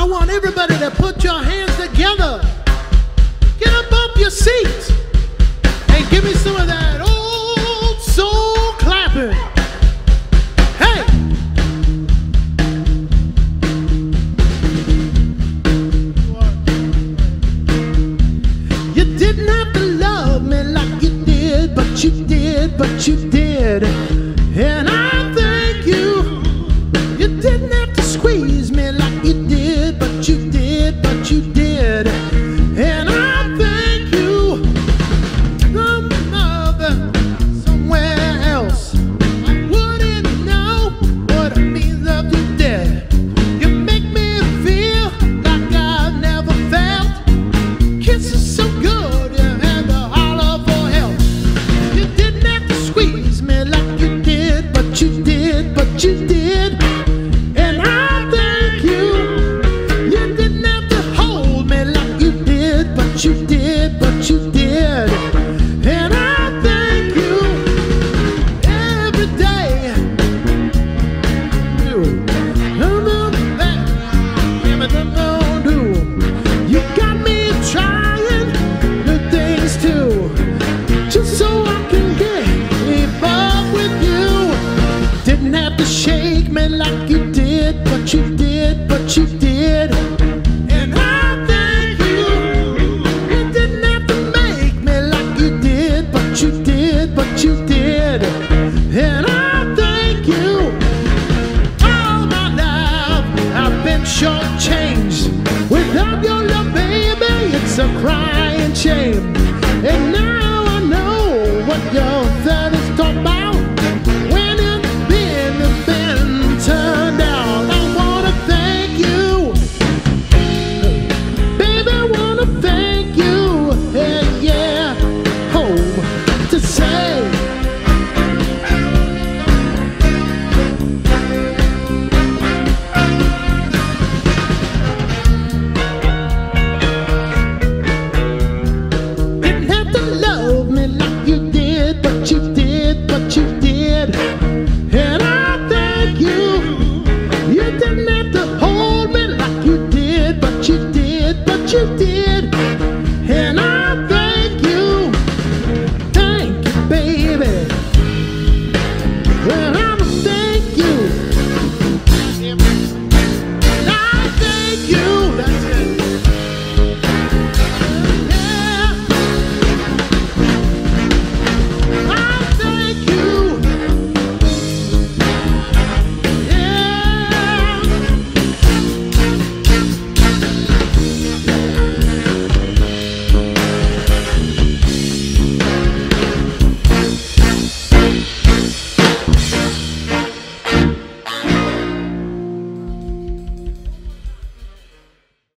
I want everybody to put your hands together. Get up off your seats and give me some of that old soul clapping. Hey! You didn't have to love me like you did, but you did, but you did. To shake me like you did, but you did, but you did. And I thank you. You didn't have to make me like you did, but you did, but you did. And I thank you. All my life I've been shortchanged. Without your love, baby, it's a crying shame. And now I know what you're